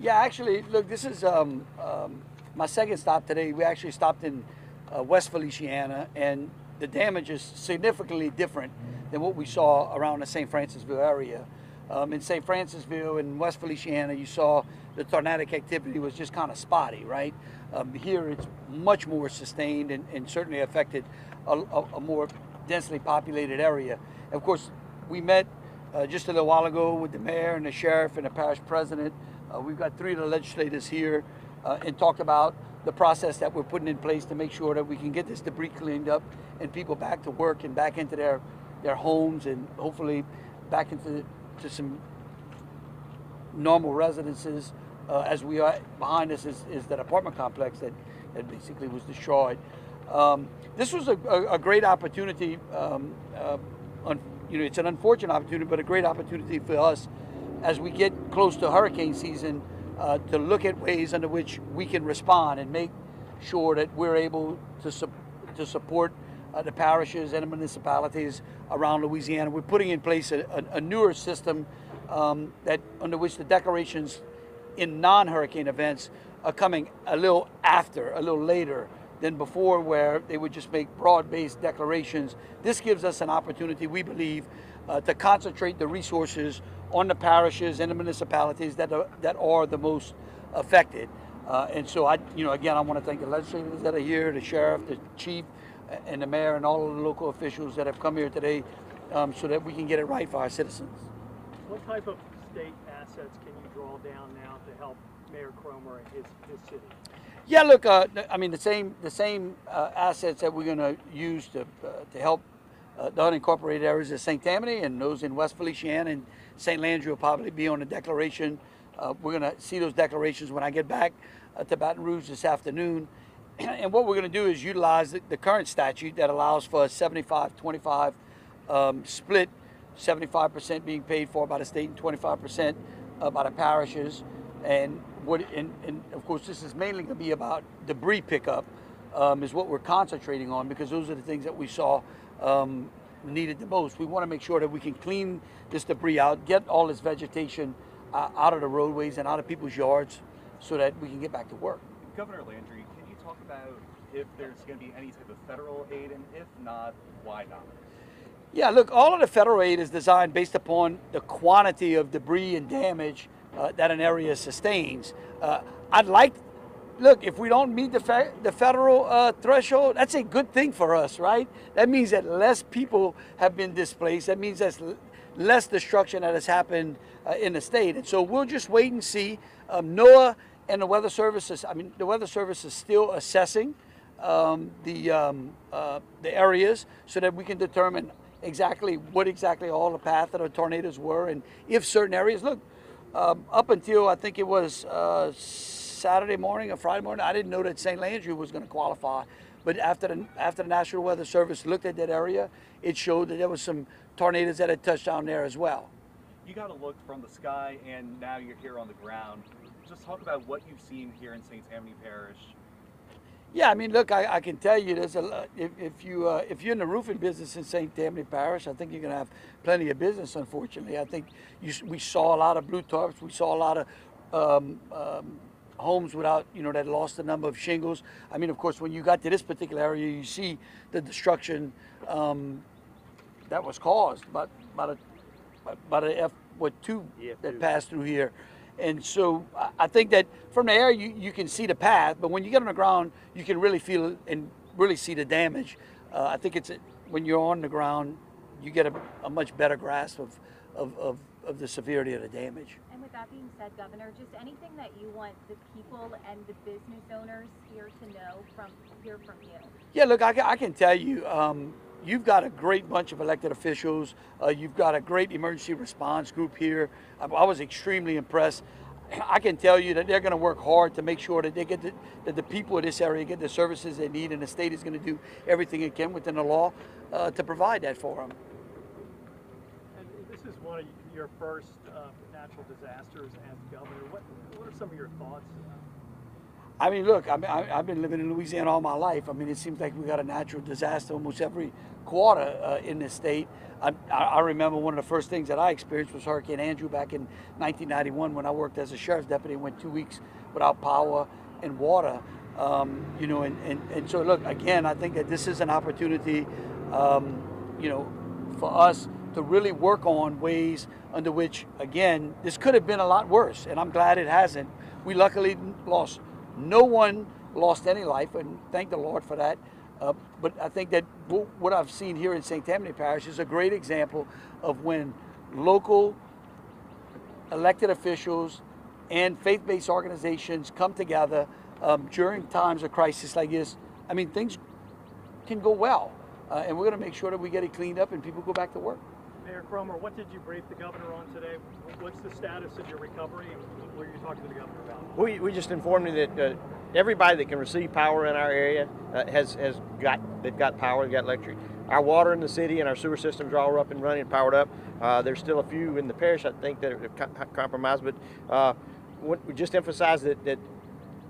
Yeah, actually, look, this is um, um, my second stop today. We actually stopped in uh, West Feliciana, and the damage is significantly different than what we saw around the St. Francisville area. Um, in St. Francisville and West Feliciana, you saw the tornadic activity was just kind of spotty, right? Um, here, it's much more sustained and, and certainly affected a, a, a more densely populated area. Of course, we met uh, just a little while ago with the mayor and the sheriff and the parish president. Uh, we've got three of the legislators here uh, and talked about the process that we're putting in place to make sure that we can get this debris cleaned up and people back to work and back into their their homes and hopefully back into to some normal residences. Uh, as we are behind us is, is that apartment complex that, that basically was destroyed. Um, this was a, a, a great opportunity. Um, uh, you know, it's an unfortunate opportunity, but a great opportunity for us as we get close to hurricane season uh, to look at ways under which we can respond and make sure that we're able to, su- to support uh, the parishes and the municipalities around Louisiana. We're putting in place a, a, a newer system um, that under which the declarations in non-hurricane events are coming a little after, a little later than before, where they would just make broad-based declarations. This gives us an opportunity, we believe, uh, to concentrate the resources on the parishes and the municipalities that are, that are the most affected. Uh, and so, I, you know, again, I want to thank the legislators that are here, the sheriff, the chief, and the mayor, and all of the local officials that have come here today, um, so that we can get it right for our citizens. What type of state assets can you draw down now to help Mayor Cromer and his, his city? Yeah, look, uh, I mean the same the same uh, assets that we're going to use to uh, to help uh, the unincorporated areas of St. Tammany and those in West Feliciana and St. Landry will probably be on the declaration. Uh, we're going to see those declarations when I get back uh, to Baton Rouge this afternoon. And what we're going to do is utilize the, the current statute that allows for a 75-25 um, split, 75% being paid for by the state and 25% uh, by the parishes. And what, and, and of course, this is mainly going to be about debris pickup, um, is what we're concentrating on because those are the things that we saw um, needed the most. We want to make sure that we can clean this debris out, get all this vegetation uh, out of the roadways and out of people's yards, so that we can get back to work. Governor Landry, can you talk about if there's going to be any type of federal aid, and if not, why not? Yeah, look, all of the federal aid is designed based upon the quantity of debris and damage uh, that an area sustains. Uh, I'd like, look, if we don't meet the, fe- the federal uh, threshold, that's a good thing for us, right? That means that less people have been displaced. That means l- less destruction that has happened uh, in the state. And so we'll just wait and see. Um, NOAA and the Weather Service is, I mean, the Weather Service is still assessing um, the, um, uh, the areas so that we can determine exactly what exactly all the path that the tornadoes were and if certain areas, look, um, up until I think it was uh, Saturday morning or Friday morning, I didn't know that St. Landry was going to qualify. But after the, after the National Weather Service looked at that area, it showed that there was some tornadoes that had touched down there as well. You got to look from the sky, and now you're here on the ground. Just talk about what you've seen here in St. Tammany Parish. Yeah, I mean, look, I, I can tell you, there's a if, if you uh, if you're in the roofing business in St. Tammany Parish, I think you're going to have plenty of business. Unfortunately, I think you, we saw a lot of blue tarps. We saw a lot of um, um, homes without, you know, that lost a number of shingles. I mean, of course, when you got to this particular area, you see the destruction um, that was caused by by the by the F what two that passed through here. And so I- think that from the air you, you can see the path, but when you get on the ground, you can really feel and really see the damage. Uh, I think it's when you're on the ground, you get a, a much better grasp of, of, of, of the severity of the damage. And with that being said, Governor, just anything that you want the people and the business owners here to know from hear from you. Yeah, look, I, I can tell you, um, you've got a great bunch of elected officials. Uh, you've got a great emergency response group here. I, I was extremely impressed. I can tell you that they're going to work hard to make sure that they get the, that the people of this area get the services they need, and the state is going to do everything it can within the law uh, to provide that for them. And this is one of your first uh, natural disasters as governor. What, what are some of your thoughts? I mean, look, I mean, I, I've been living in Louisiana all my life. I mean, it seems like we got a natural disaster almost every quarter uh, in this state. I, I I remember one of the first things that I experienced was Hurricane Andrew back in 1991 when I worked as a sheriff's deputy and went two weeks without power and water. Um, you know, and, and, and so look, again, I think that this is an opportunity, um, you know, for us to really work on ways under which, again, this could have been a lot worse, and I'm glad it hasn't. We luckily lost no one lost any life, and thank the Lord for that. Uh, but I think that what I've seen here in St. Tammany Parish is a great example of when local elected officials and faith-based organizations come together um, during times of crisis like this. I mean, things can go well, uh, and we're going to make sure that we get it cleaned up and people go back to work. Mayor Cromer, what did you brief the governor on today? What's the status of your recovery and what are you talking to the governor about? We, we just informed me that uh, everybody that can receive power in our area uh, has has got they've got power, they've got electric. Our water in the city and our sewer systems are all up and running, powered up. Uh, there's still a few in the parish, I think, that are co- compromised, but uh, we just emphasize that, that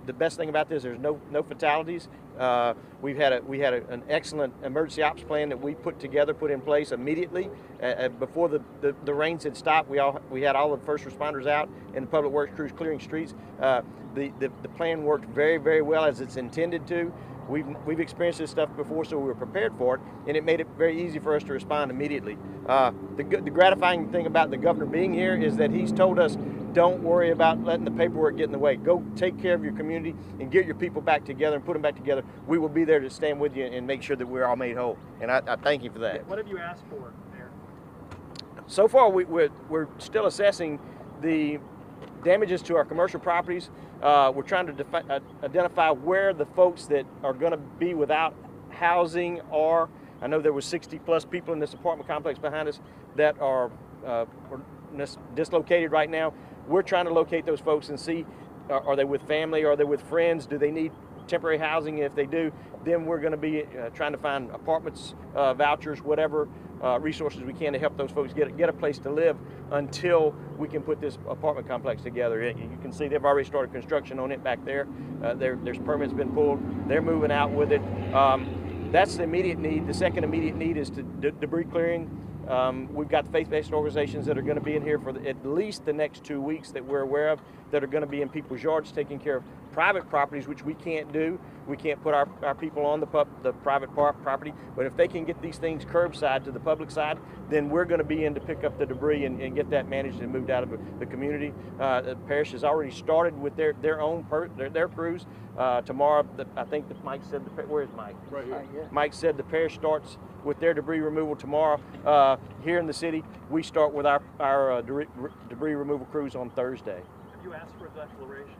the best thing about this, there's no no fatalities. Uh, we've had a we had a, an excellent emergency ops plan that we put together, put in place immediately uh, before the, the, the rains had stopped. We all we had all the first responders out and the public works crews clearing streets. Uh, the, the the plan worked very very well as it's intended to. We've, we've experienced this stuff before, so we were prepared for it, and it made it very easy for us to respond immediately. Uh, the, good- the gratifying thing about the governor being here is that he's told us, don't worry about letting the paperwork get in the way. Go take care of your community and get your people back together and put them back together. We will be there to stand with you and make sure that we're all made whole. And I, I thank you for that. What have you asked for, Mayor? So far, we, we're, we're still assessing the damages to our commercial properties. Uh, we're trying to uh, identify where the folks that are going to be without housing are. I know there was 60 plus people in this apartment complex behind us that are, uh, dislocated right now. We're trying to locate those folks and see uh, are they with family, are they with friends, do they need temporary housing? If they do, then we're going to be uh, trying to find apartments, uh, vouchers, whatever resources we can to help those folks get get a place to live until we can put this apartment complex together. You can see they've already started construction on it back there. Uh, there's permits been pulled. They're moving out with it. Um, that's the immediate need. The second immediate need is to de- debris clearing. Um, we've got faith-based organizations that are going to be in here for the, at least the next two weeks that we're aware of that are going to be in people's yards taking care of private properties, which we can't do. We can't put our, our people on the pub, the private park property. But if they can get these things curbside to the public side, then we're going to be in to pick up the debris and, and get that managed and moved out of the, the community. Uh, the parish has already started with their, their own per, their, their crews. Uh, tomorrow, the, I think that Mike said the where's Mike? Right here. Mike said the parish starts with their debris removal tomorrow. Uh, here in the city, we start with our, our uh, debris, debris removal crews on Thursday. Have you asked for a declaration?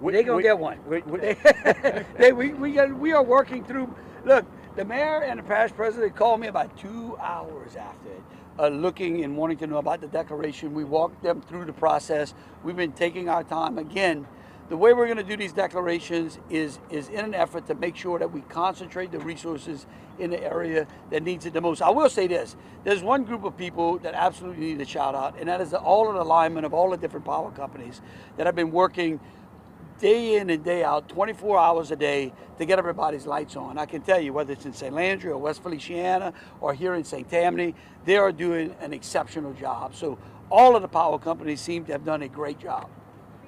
We- They gonna we- get one. we- we- they, we, we, we are working through. Look, the mayor and the parish president called me about two hours after it, uh, looking and wanting to know about the declaration. We walked them through the process. We've been taking our time. Again, the way we're going to do these declarations is is in an effort to make sure that we concentrate the resources in the area that needs it the most. I will say this: there's one group of people that absolutely need a shout out, and that is the, all of the linemen of all the different power companies that have been working day in and day out, 24 hours a day to get everybody's lights on. I can tell you, whether it's in St. Landry or West Feliciana or here in St. Tammany, they are doing an exceptional job. So all of the power companies seem to have done a great job.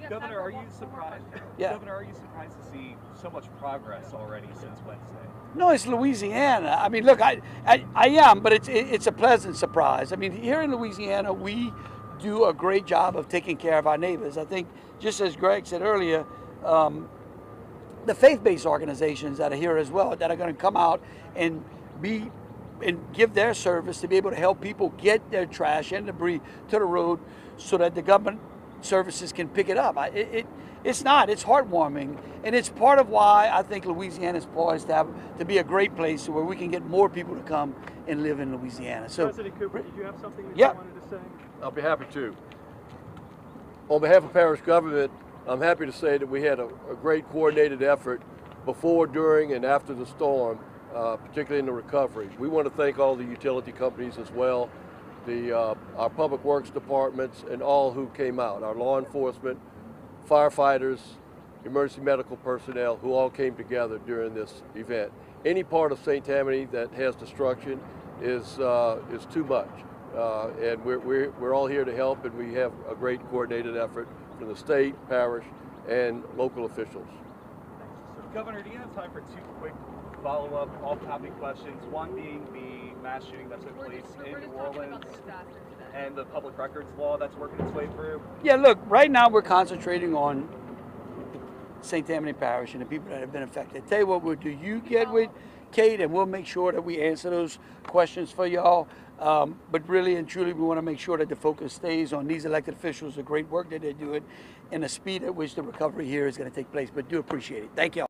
Governor, are you one- one more surprised? Yeah. Governor, are you surprised to see so much progress already since Wednesday? No, it's Louisiana. I mean, look, I, I, I am, but it's, it, it's a pleasant surprise. I mean, here in Louisiana, we do a great job of taking care of our neighbors. I think, just as Greg said earlier, um, the faith-based organizations that are here as well that are going to come out and be and give their service to be able to help people get their trash and debris to the road so that the government services can pick it up. I, it, it it's not. It's heartwarming, and it's part of why I think Louisiana is poised to have to be a great place where we can get more people to come and live in Louisiana. So, President Cooper, did you have something that Yeah. you wanted to say? I'll be happy to. On behalf of parish government, I'm happy to say that we had a, a great coordinated effort before, during, and after the storm, uh, particularly in the recovery. We want to thank all the utility companies as well, the uh, our public works departments, and all who came out, our law enforcement, firefighters, emergency medical personnel who all came together during this event. Any part of St. Tammany that has destruction is, uh, is too much. Uh, and we're, we're, we're all here to help, and we have a great coordinated effort from the state, parish, and local officials. Governor, do you have time for two quick follow-up off-topic questions? One being the mass shooting that took place in New Orleans and the public records law that's working its way through. Yeah, look, right now we're concentrating on St. Tammany Parish and the people that have been affected. Tell you what we'll do. You get with Kate and we'll make sure that we answer those questions for y'all. Um, but really and truly, we want to make sure that the focus stays on these elected officials, the great work that they're doing, and the speed at which the recovery here is going to take place. But do appreciate it. Thank y'all.